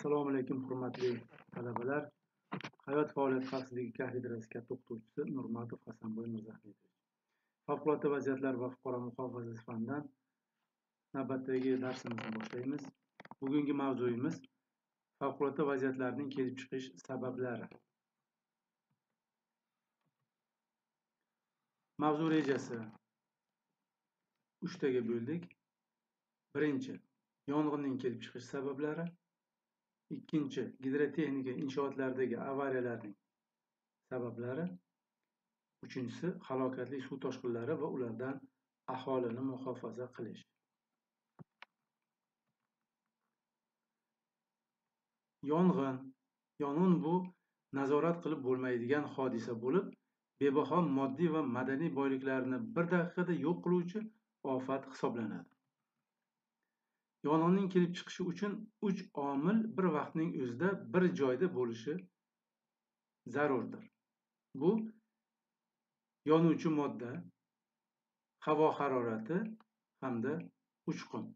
Assalomu alaykum hurmatli talabalar. Hayot faoliyat xavfsizligi kafedrasi katta o'qituvchisi Nurmatov Hasanboy Mirzahmedovich. Favqulodda vaziyatlar va fuqaro muhofazasi fanidan navbatdagi darsimizni boshlaymiz. Bugungi mavzuyimiz favqulodda vaziyatlarning kelib chiqish sabablari. Mavzu rejasi uchtaga bo'ldik. Birinchi, yong'inning kelib chiqish sabablari. Ikkinchi, gidrotexnika inshootlaridagi avariyalarning sabablari. Uchinchisi, halokatli suv toshqinlari va ulardan aholini muhofaza qilish. Yong'in. Yong'in bu nazorat qilib bo'lmaydigan hodisa bo'lib, bebaho moddiy va madaniy boyliklarni bir daqiqada yo'q qiluvchi ofat hisoblanadi. Yong'inning kelib chiqishi uchun uch omil bir vaqtning o'zida bir joyda bo'lishi zarurdir. Bu yonuvchi modda, havo harorati hamda uchqun.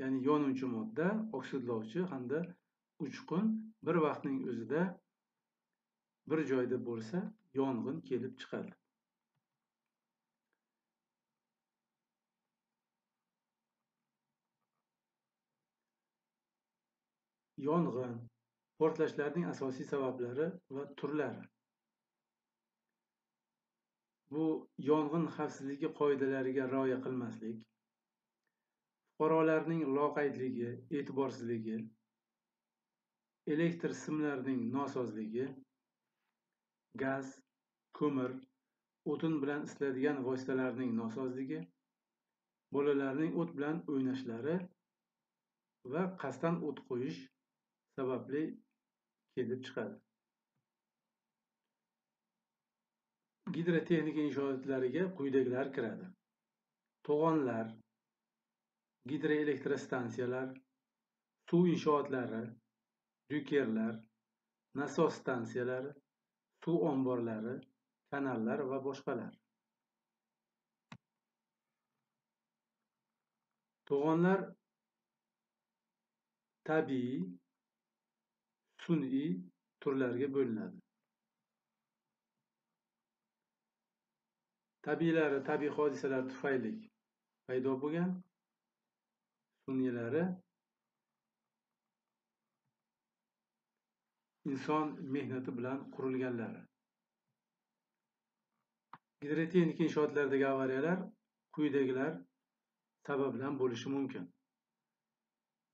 Ya'ni yonuvchi modda, oksidlovchi hamda uchqun bir vaqtning o'zida bir joyda bo'lsa, yong'in kelib chiqadi. Yong'in, portlashlarning asosiy sabablari va turlari. Bu yong'in xavfsizligi qoidalariga rioya qilmaslik, fuqarolarning loqaydligi, e'tiborsizligi, elektr simlarining nosozligi, gaz, ko'mir, o'tin bilan isitiladigan vositalarning nosozligi, bolalarning o't bilan o'ynashlari va qasddan o't qo'yish sababli kelib chiqadi. Gidrotexnika inshootlariga quyidagilar kiradi: to'g'onlar, gidroelektrostansiyalar, suv inshootlari, dyukerlar, nasos stansiyalari, suv omborlari, kanallar va boshqalar. To'g'onlar tabiiy sun'iy turlarga bo'linadi. Tabiiylari tabiiy hodisalar tufayli paydo bo'lgan, sun'iylari inson mehnati bilan qurilganlari. gidrotexnik inshootlaridagi avariyalar quyidagilar sababdan bo'lishi mumkin.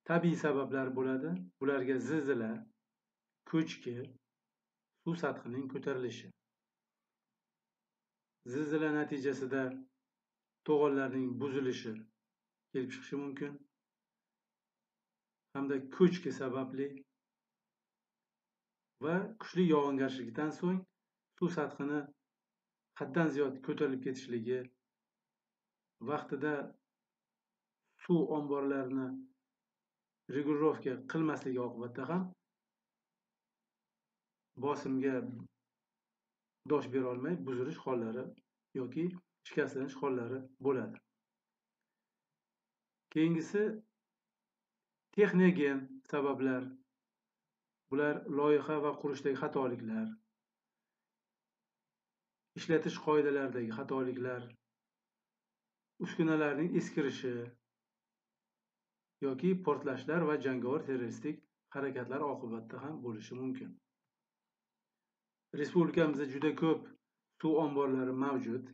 Tabiiy sabablar bo'ladi. Bularga zilzila, ko'chki, suv sathining ko'tarilishi. Zilzila natijasida to'g'onlarning buzilishi kelib chiqishi mumkin hamda ko'chki sababli va kuchli yog'ingarchilikdan so'ng suv sathini haddan ziyod ko'tarilib ketishligi, vaqtida suv omborlarini regulirovka qilmasligi oqibatida ham bosimga dosh berolmay buzilish hollari yoki shikastlanish hollari bo'ladi. Keyingisi texnogen sabablar. Bular loyiha va qurishdagi xatoliklar, ishlatish qoidalaridagi xatoliklar, uskunalarning eskirishi yoki portlashlar va jangovar terroristik harakatlar oqibatida ham bo'lishi mumkin. Respublikamizda juda ko'p suv omborlari mavjud.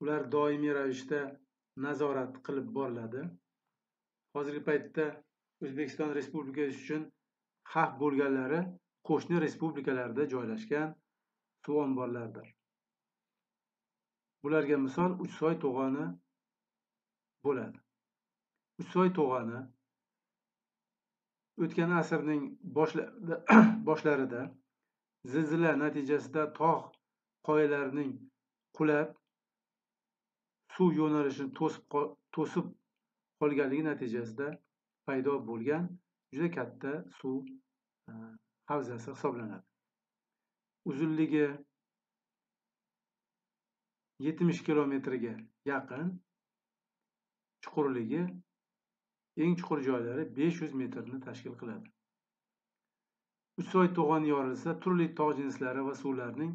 Ular doimiy ravishda nazorat qilib boriladi. Hozirgi paytda O'zbekiston Respublikasi uchun xavf bo'lganlari qo'shni respublikalarda joylashgan suv omborlaridir. Bularga misol Uchsoy to'g'oni bo'ladi. Uchsoy to'g'oni o'tgan asrning boshlarida Zilzila natijasida tog' qoyalarining qulab, suv yo'nalishini to'sib qolganligi natijasida paydo bo'lgan juda katta suv e, havzasi hisoblanadi. Uzunligi 70 kilometrga yaqin, chuqurligi eng chuqur joylari 500 metrni tashkil qiladi uchsoy to'g'oni yorilsa turli tog' jinslari va suvlarning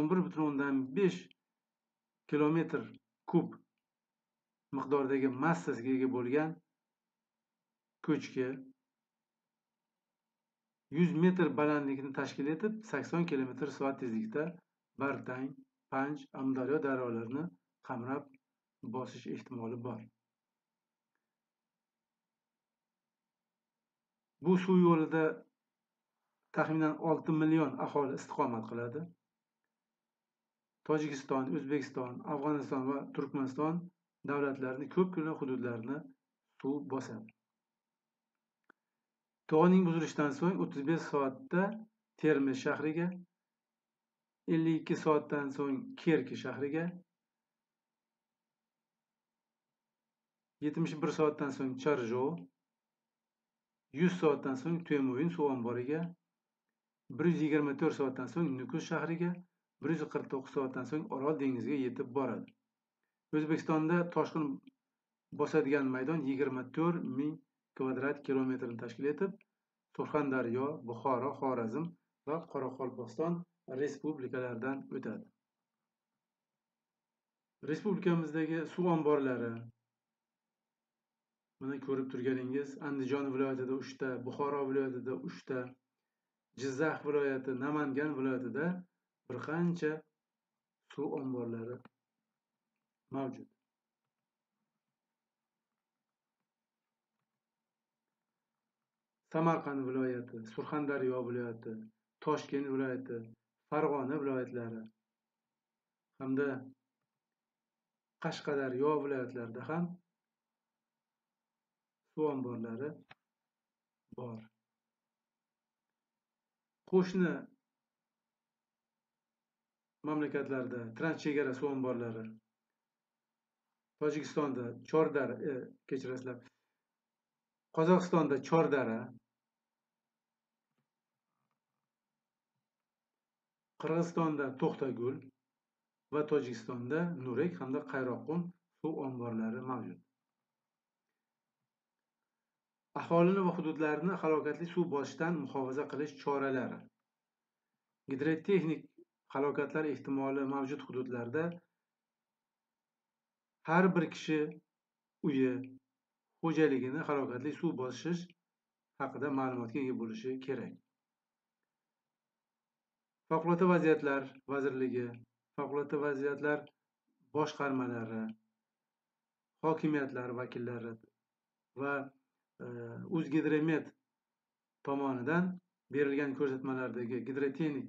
11,5 kilometr kub miqdordagi massasiga ega bo'lgan ko'chki 100 metr balandlikni tashkil etib 80 kilometr soat tezlikda bartang panj amudaryo daryolarini qamrab bosish ehtimoli bor. Bu suv yo'lida taxminan 6 million aholi istiqomat qiladi. Tojikiston o'zbekiston afg'oniston va turkmaniston davlatlarini ko'pgina hududlarini suv bosadi. Tog'ning buzilishidan so'ng 35 soatda termiz shahriga 52 soatdan so'ng kerki shahriga 71 soatdan so'ng charjo 100 soatdan so'ng Tuyamo'yin suv omboriga 124 soatdan so'ng Nukus shahriga 149 soatdan so'ng Orol dengiziga yetib boradi. O'zbekistonda toshqin bosadigan maydon 24 ming kvadrat kilometrni tashkil etib, Surxondaryo, Buxoro, Xorazm va Qoraqalpog'iston respublikalaridan o'tadi. Respublikamizdagi suv omborlari mana ko'rib turganingiz andijon viloyatida uchta buxoro viloyatida uchta jizzax viloyati namangan viloyatida bir qancha suv omborlari mavjud. Samarqand viloyati surxondaryo viloyati toshkent viloyati farg'ona viloyatlari hamda qashqadaryo viloyatlarida ham suv omborlari bor. Qo'shni mamlakatlarda transchegara suv omborlari tojikistonda chordara e, kechirasizlar. Qozog'istonda chordara qirg'izistonda to'xtagul va tojikistonda nurek hamda qayroqqum suv omborlari mavjud. Aholini va hududlarni halokatli suv bosishdan muhofaza qilish choralari. Gidrotexnik halokatlar ehtimoli mavjud hududlarda har bir kishi uyi xo'jaligini halokatli suv bosish haqida ma'lumotga ega bo'lishi kerak. Favqulodda vaziyatlar vazirligi favqulodda vaziyatlar boshqarmalari hokimiyatlar vakillari va Э, o'zgidromet tomonidan berilgan ko'rsatmalardagi gidrotexnik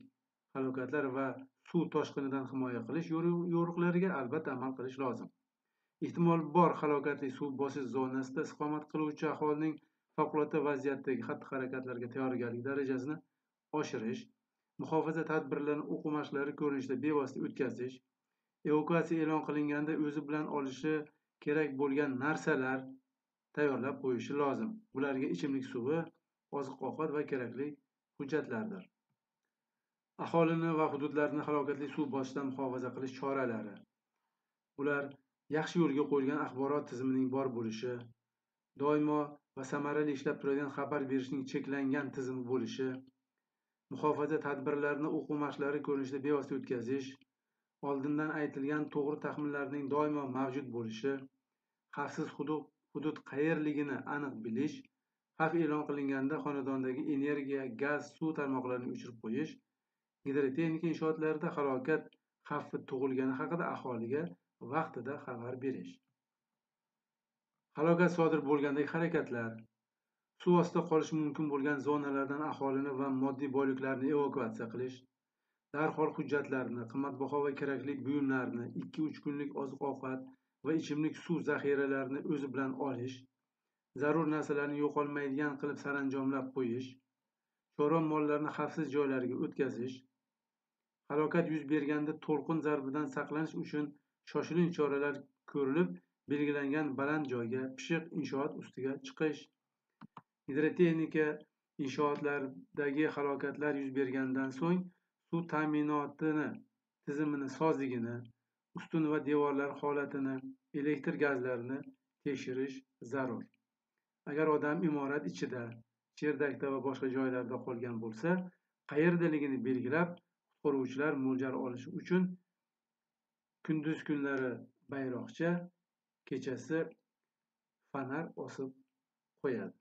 halokatlar va suv toshqinidan himoya qilish yo'riqlariga albatta amal qilish lozim. Ehtimol bor halokatli suv bosish zonasida istiqomat qiluvchi aholining favqulodda vaziyatdagi xatti harakatlarga tayyorgarlik darajasini oshirish muhofaza tadbirlarini o'quv mashqlari ko'rinishida bevosita o'tkazish evakuatsiya e'lon qilinganda o'zi bilan olishi kerak bo'lgan narsalar tayyorlab qo'yishi lozim. Bularga ichimlik suvi oziq ovqat va kerakli hujjatlardir. Aholini va hududlarni halokatli suv bosishdan muhofaza qilish choralari. Bular yaxshi yo'lga qo'yilgan axborot tizimining bor bo'lishi doimo va samarali ishlab turadigan xabar berishning cheklangan tizimi bo'lishi muhofaza tadbirlarini o'quv mashqlari ko'rinishida bevosita o'tkazish oldindan aytilgan to'g'ri taxminlarning doimo mavjud bo'lishi xavfsiz hudud hudud qayerligini aniq bilish xavf e'lon qilinganda xonadondagi energiya gaz suv tarmoqlarini o'chirib qo'yish gidrotexnika inshootlarida halokat xavfi tug'ilgani haqida aholiga vaqtida xabar berish. Halokat sodir bo'lgandagi harakatlar suv ostida qolishi mumkin bo'lgan zonalardan aholini va moddiy boyliklarni evakuatsiya qilish darhol hujjatlarni qimmatbaho va kerakli buyumlarni ikki uch kunlik oziq ovqat va ichimlik suv zaxiralarini o'zi bilan olish zarur narsalarni yo'qolmaydigan qilib saranjomlab qo'yish chorva mollarni xavfsiz joylarga o'tkazish halokat yuz berganda to'lqin zarbidan saqlanish uchun shoshilinch choralar ko'rilib belgilangan baland joyga pishiq inshoot ustiga chiqish gidrotexnika inshootlardagi halokatlar yuz bergandan so'ng suv ta'minotini tizimini sozligini ustun va devorlar holatini elektr gazlarini tekshirish zarur. Agar odam imorat ichida cherdakda va boshqa joylarda qolgan bo'lsa qayerdaligini belgilab qutqaruvchilar mo'ljal olishi uchun kunduz kunlari bayroqcha kechasi fonar osib qo'yadi.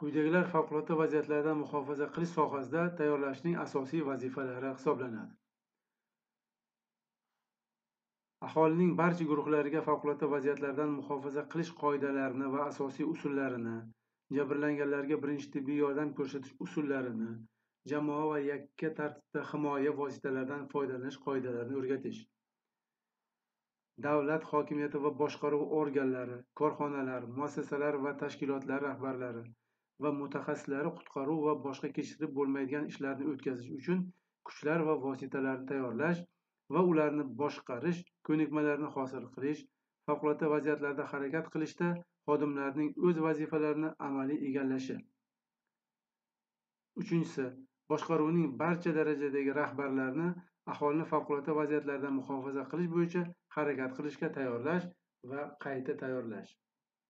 Quyidagilar favqulodda vaziyatlardan muhofaza qilish sohasida tayyorlashning asosiy vazifalari hisoblanadi. Aholining barcha guruhlariga favqulodda vaziyatlardan muhofaza qilish qoidalarini va asosiy usullarini jabrlanganlarga birinchi tibbiy yordam ko'rsatish usullarini jamoa va yakka tartibda himoya vositalaridan foydalanish qoidalarini o'rgatish davlat hokimiyati va boshqaruv organlari korxonalar muassasalar va tashkilotlar rahbarlari va mutaxassislari qutqaruv va boshqa kechirib bo'lmaydigan ishlarni o'tkazish uchun kuchlar va vositalarni tayyorlash va ularni boshqarish ko'nikmalarini hosil qilish favqulodda vaziyatlarda harakat qilishda xodimlarning o'z vazifalarini amaliy egallashi. Uchinchisi boshqaruvning barcha darajadagi rahbarlarni aholini favqulodda vaziyatlardan muhofaza qilish bo'yicha harakat qilishga tayyorlash va qayta tayyorlash.